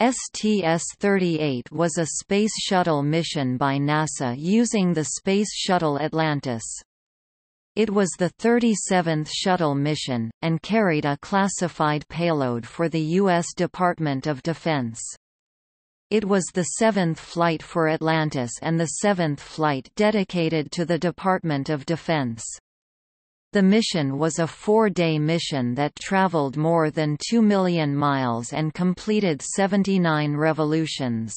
STS-38 was a Space Shuttle mission by NASA using the Space Shuttle Atlantis. It was the 37th shuttle mission, and carried a classified payload for the U.S. Department of Defense. It was the seventh flight for Atlantis and the seventh flight dedicated to the Department of Defense. The mission was a four-day mission that traveled more than 2 million miles and completed 79 revolutions.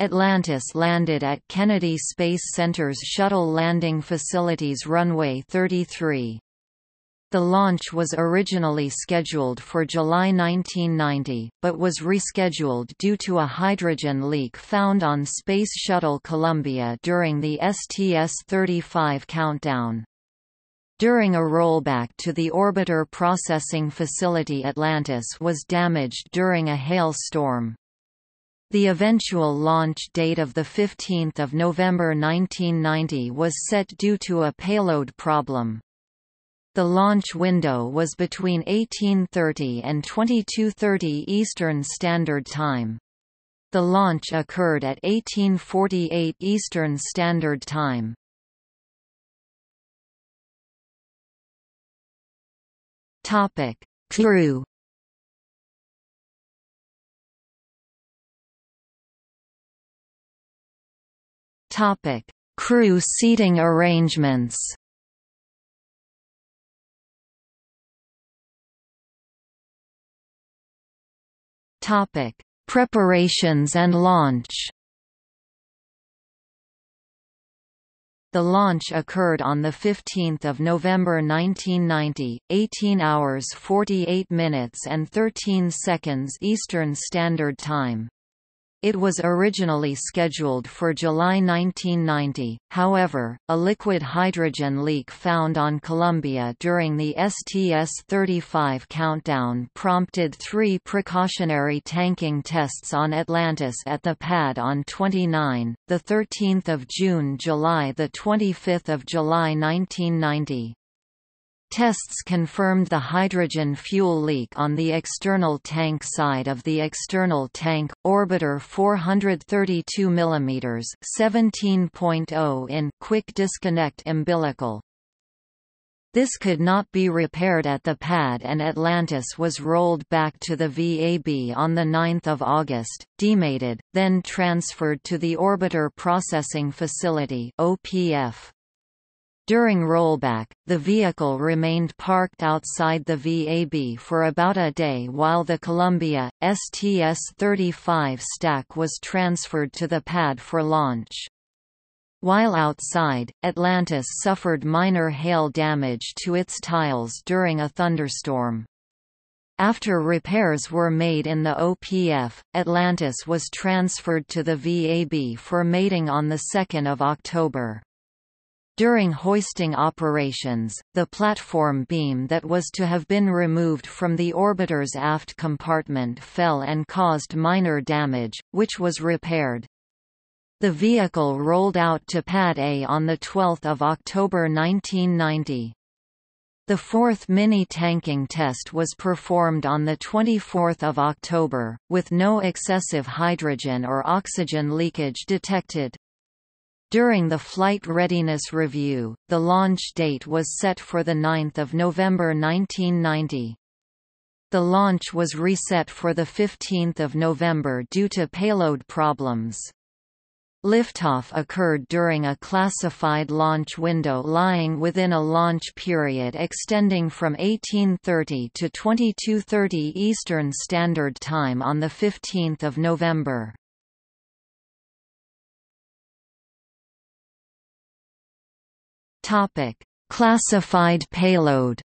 Atlantis landed at Kennedy Space Center's Shuttle Landing Facilities Runway 33. The launch was originally scheduled for July 1990, but was rescheduled due to a hydrogen leak found on Space Shuttle Columbia during the STS-35 countdown. During a rollback to the Orbiter Processing Facility Atlantis was damaged during a hail storm. The eventual launch date of 15 November 1990 was set due to a payload problem. The launch window was between 1830 and 2230 Eastern Standard Time. The launch occurred at 1848 Eastern Standard Time. Topic: Crew. Topic: Crew seating arrangements. Topic: Preparations and launch. The launch occurred on 15 November 1990, 18 hours 48 minutes and 13 seconds Eastern Standard Time. It was originally scheduled for July 1990, however, a liquid hydrogen leak found on Columbia during the STS-35 countdown prompted three precautionary tanking tests on Atlantis at the pad on 29, 13 June–July 25 July 1990. Tests confirmed the hydrogen fuel leak on the external tank side of the external tank, orbiter 432 mm 17.0 in quick disconnect umbilical. This could not be repaired at the pad and Atlantis was rolled back to the VAB on 9 August, demated, then transferred to the Orbiter Processing Facility OPF. During rollback, the vehicle remained parked outside the VAB for about a day while the Columbia, STS-35 stack was transferred to the pad for launch. While outside, Atlantis suffered minor hail damage to its tiles during a thunderstorm. After repairs were made in the OPF, Atlantis was transferred to the VAB for mating on 2 October. During hoisting operations, the platform beam that was to have been removed from the orbiter's aft compartment fell and caused minor damage, which was repaired. The vehicle rolled out to Pad A on 12 October 1990. The fourth mini-tanking test was performed on 24 October, with no excessive hydrogen or oxygen leakage detected. During the Flight Readiness Review, the launch date was set for 9 November 1990. The launch was reset for 15 November due to payload problems. Liftoff occurred during a classified launch window lying within a launch period extending from 1830 to 2230 Eastern Standard Time on 15 November. Topic: Classified payload.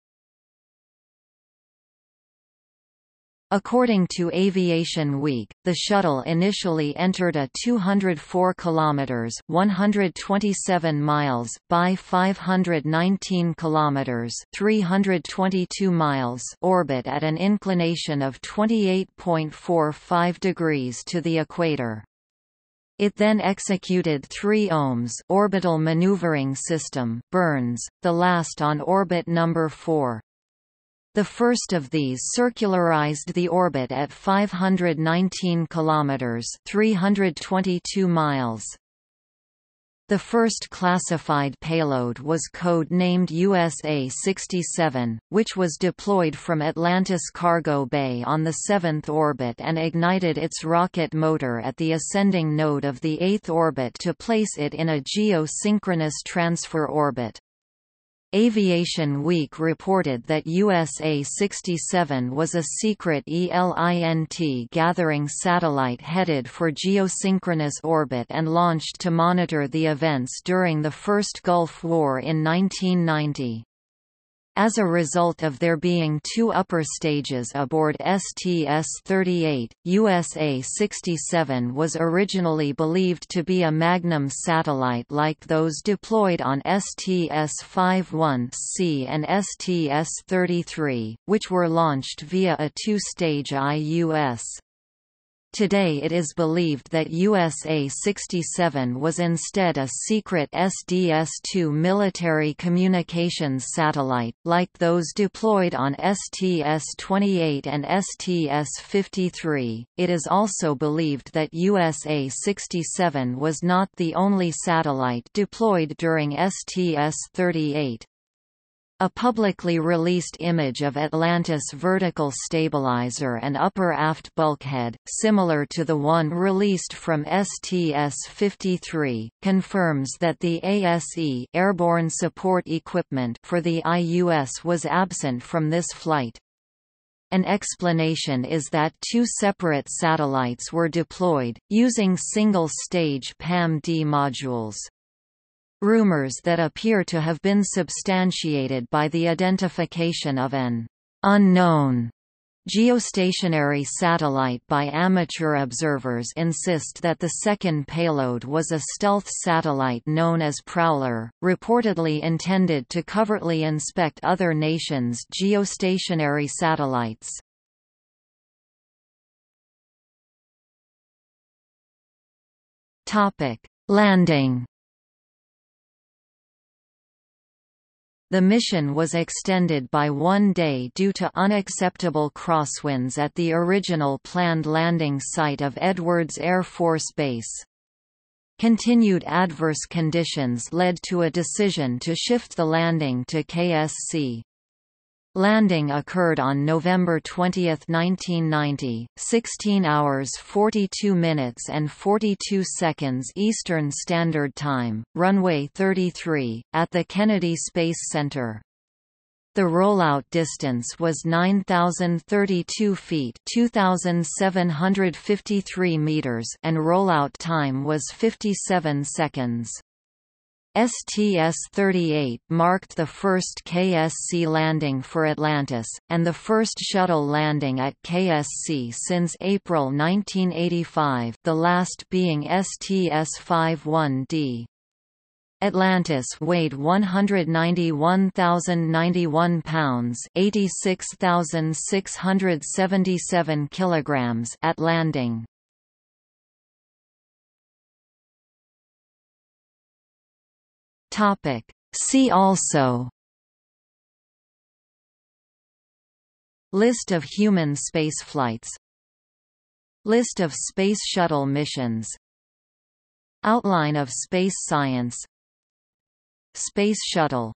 According to Aviation Week, the shuttle initially entered a 204 kilometers (127 miles) by 519 kilometers (322 miles) orbit at an inclination of 28.45 degrees to the equator. It then executed three OMS orbital maneuvering system burns, the last on orbit number 4. The first of these circularized the orbit at 519 kilometers, 322 miles. The first classified payload was code-named USA-67, which was deployed from Atlantis Cargo Bay on the seventh orbit and ignited its rocket motor at the ascending node of the eighth orbit to place it in a geosynchronous transfer orbit. Aviation Week reported that USA-67 was a secret ELINT gathering satellite headed for geosynchronous orbit and launched to monitor the events during the First Gulf War in 1990. As a result of there being two upper stages aboard STS-38, USA-67 was originally believed to be a Magnum satellite like those deployed on STS-51C and STS-33, which were launched via a two-stage IUS. Today it is believed that USA-67 was instead a secret SDS-2 military communications satellite, like those deployed on STS-28 and STS-53. It is also believed that USA-67 was not the only satellite deployed during STS-38. A publicly released image of Atlantis vertical stabilizer and upper aft bulkhead, similar to the one released from STS-53, confirms that the ASE airborne support equipment for the IUS was absent from this flight. An explanation is that two separate satellites were deployed, using single-stage PAM-D modules. Rumors that appear to have been substantiated by the identification of an unknown geostationary satellite by amateur observers insist that the second payload was a stealth satellite known as Prowler, reportedly intended to covertly inspect other nations' geostationary satellites. Landing The mission was extended by one day due to unacceptable crosswinds at the original planned landing site of Edwards Air Force Base. Continued adverse conditions led to a decision to shift the landing to KSC. Landing occurred on November 20, 1990, 16 hours 42 minutes and 42 seconds Eastern Standard Time, runway 33, at the Kennedy Space Center. The rollout distance was 9,032 feet 2,753 meters and rollout time was 57 seconds. STS-38 marked the first KSC landing for Atlantis, and the first shuttle landing at KSC since April 1985 the last being STS-51D. Atlantis weighed 191,091 pounds, 86,677 kilograms at landing. Topic. See also List of human spaceflights List of Space Shuttle missions Outline of space science Space Shuttle